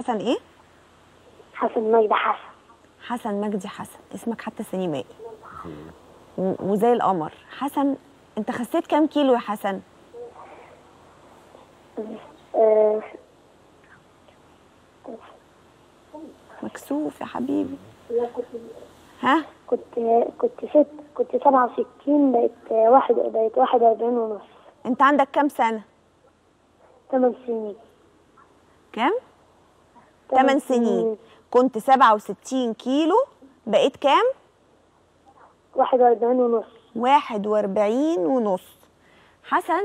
حسن إيه؟ حسن مجدي حسن. حسن مجدي حسن. اسمك حتى سينمائي وزي القمر. حسن أنت خسيت كام كيلو يا حسن؟ آه، مكسوف يا حبيبي. ها؟ كنت كنت ست. كنت 67 بقيت واحد بقيت 41 ونص. أنت عندك كام سنة؟ 8 سنين. كام؟ 8 سنين. كنت 67 كيلو. بقيت كام؟ 41 ونص. 41 ونص. حسن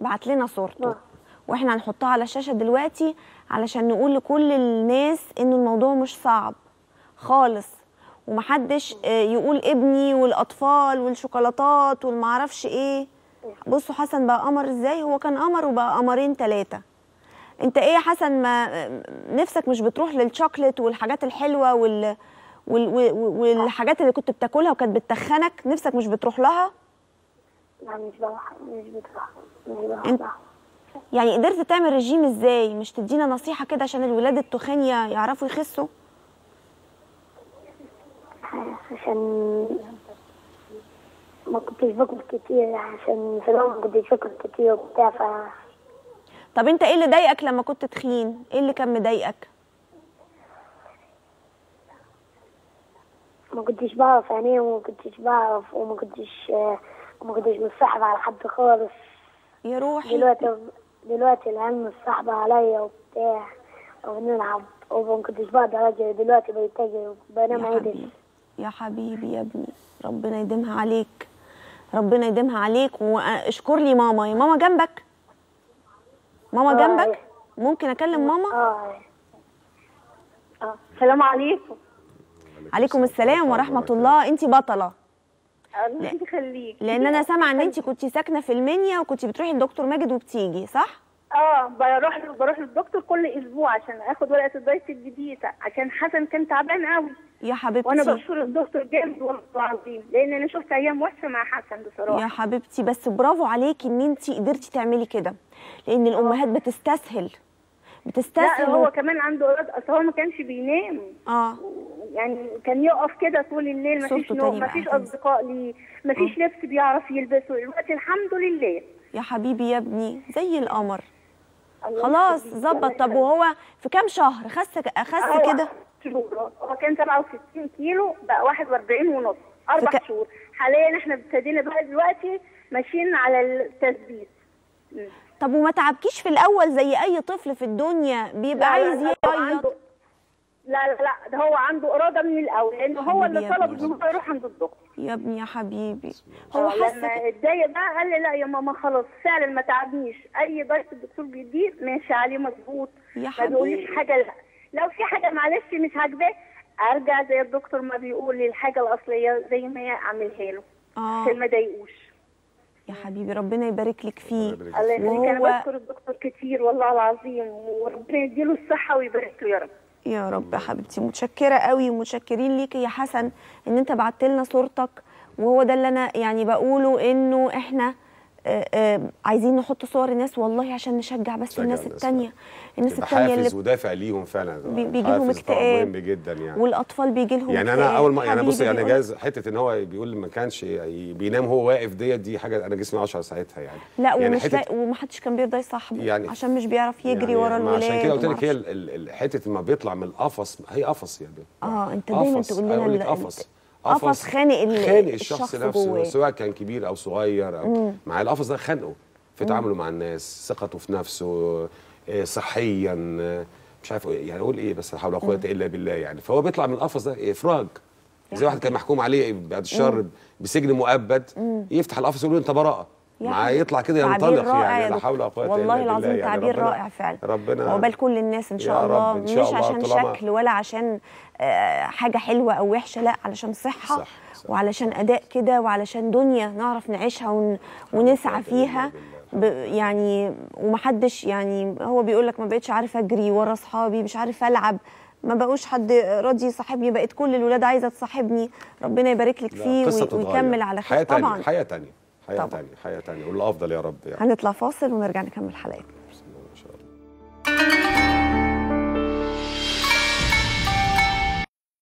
بعت لنا صورته. نعم. وإحنا هنحطها على الشاشة دلوقتي علشان نقول لكل الناس ان الموضوع مش صعب خالص. ومحدش آه، يقول ابني والأطفال والشوكولاتات والمعرفش إيه. بصوا حسن بقى قمر إزاي؟ هو كان قمر وبقى قمرين ثلاثة انت إيه يا حسن ما نفسك مش بتروح للشوكليت والحاجات الحلوة وال وال- وال- والحاجات اللي كنت بتاكلها وكانت بتخنك نفسك مش بتروح لها؟ لا مش بروح مش بروح مش بروح انت-. يعني قدرت تعمل رجيم إزاي؟ مش تدينا نصيحة كده عشان الولاد التخان يعرفوا يخسوا؟ عشان ما كنتش باكل كتير عشان في الأول ما كنتش باكل كتير وبتاع ف طب انت إيه اللي ضايقك لما كنت تخين؟ إيه اللي كان مضايقك؟ ما كنتش بعرف انام وما كنتش بعرف وما كنتش وما كنتش متصاحب على حد خالص. يا روحي. دلوقتي دلوقتي العيال متصاحبة عليا وبتاع وبنلعب وما كنتش بقدر أجري. دلوقتي بقيت أجري بنام عدل يا حبيبي يا ابني. ربنا يديمها عليك. ربنا يديمها عليك واشكر لي ماما. يا ماما جنبك. ماما آه، جنبك. ممكن أكلم ماما؟ آه آه السلام عليكم. عليكم السلام ورحمة الله. انت بطلة. الله يخليك. لأن أنا سامعة إن انت كنت ساكنة في المنيا وكنت بتروحي لدكتور ماجد وبتيجي صح؟ آه بروح بروح للدكتور كل أسبوع عشان آخد ورقة الدايت الجديدة عشان حسن كان تعبان قوي يا حبيبتي. وأنا بشكر الدكتور جامد والله العظيم لأن أنا شفت أيام وحشة مع حسن بصراحة. يا حبيبتي بس برافو عليكي إن انت قدرتي تعملي كده لأن الأمهات بتستسهل بتستسهل. لا هو كمان عنده اراده أصل هو ما كانش بينام. آه. يعني كان يقف كده طول الليل ما فيش نوم ما فيش. أصدقاء ليه ما فيش لبس بيعرف يلبسه. دلوقتي الحمد لله. يا حبيبي يا ابني زي القمر. خلاص ظبط. طب. وهو في كام شهر؟ خس خس كده؟ شهور هو كان 67 كيلو بقى 41 ونص. أربع فك- شهور. حاليا إحنا ابتدينا بقى دلوقتي ماشيين على التثبيت. طب وما تعبكيش في الأول زي أي طفل في الدنيا؟ بيبقى عايز يعيط لا لا لا ده هو عنده إرادة من الأول لأن هو اللي طلب. إن هو يروح عند الدكتور. يا ابني يا حبيبي. هو حس لما اتضايق بقى قال لي لا يا ماما خلاص فعلا ما تعبنيش. أي دايت الدكتور بيديه ماشي عليه مظبوط. ما بيقوليش. حاجة لا. لو في حاجة معلش مش عاجباه أرجع زي الدكتور ما بيقول لي الحاجة الأصلية زي ما هي أعملها له. آه. عشان ما ضايقوش يا حبيبي ربنا يبارك لك فيه. الله يخليك. أنا وهو بشكر الدكتور كتير والله العظيم وربنا يديله الصحة ويبارك له يا رب. يا رب يا حبيبتي. متشكرة قوي ومتشكرين ليكي يا حسن إن أنت بعت لنا صورتك. وهو ده اللي أنا يعني بقوله إنه إحنا آه، آه، عايزين نحط صور الناس والله عشان نشجع بس الناس الناس التانية. الناس تبقى التانية حافز اللي ودافع ليهم فعلا. بي- بيجي لهم اكتئاب. مهم جدا يعني. والأطفال بيجي لهم يعني أنا. أول ما يعني بص يعني جايز حتة إن هو بيقول ما كانش بينام هو واقف ديت دي حاجة أنا جسمي اشعر ساعتها يعني. لا يعني ومش ومحدش كان بيرضى يصاحبه يعني- عشان مش بيعرف يجري يعني ورا الولاد عشان كده قلت لك هي حتة ما بيطلع من القفص هي قفص يعني آه أنت دايما تقول لنا أقول لك ال- قفص خانق خانق الشخص نفسه جواه. سواء كان كبير أو صغير أو مع القفص ده خانقه في تعامله مع الناس ثقته في نفسه آه، صحيا آه، مش عارف يعني أقول إيه بس لا حول ولا قوة إلا بالله يعني. فهو بيطلع من القفص ده إفراج. زي واحد كان محكوم عليه بعد الشر بسجن مؤبد يفتح القفص يقول له أنت براءة. حبيبي. يطلع كده ينطلق يعني لا. حول ولا قوة إلا بالله والله العظيم يعني تعبير رائع فعلا. ربنا عقبال كل الناس إن شاء الله. إن شاء مش الله عشان شكل ولا عشان آه، حاجة حلوة أو وحشة لا علشان صحة صح، صح. وعلشان أداء كده وعلشان دنيا نعرف نعيشها ون... ونسعى فيها. ب... يعني ومحدش يعني هو بيقول لك ما بقتش عارف أجري ورا أصحابي مش عارف ألعب. ما بقوش حد راضي يصاحبني. بقت كل الولاد عايزة تصاحبني. ربنا يبارك لك فيه. ويكمل على خير. حياة تانية طبعا. حياة طبعاً. تانية حياة تانية والافضل يا رب يعني هنطلع فاصل ونرجع نكمل حلقتنا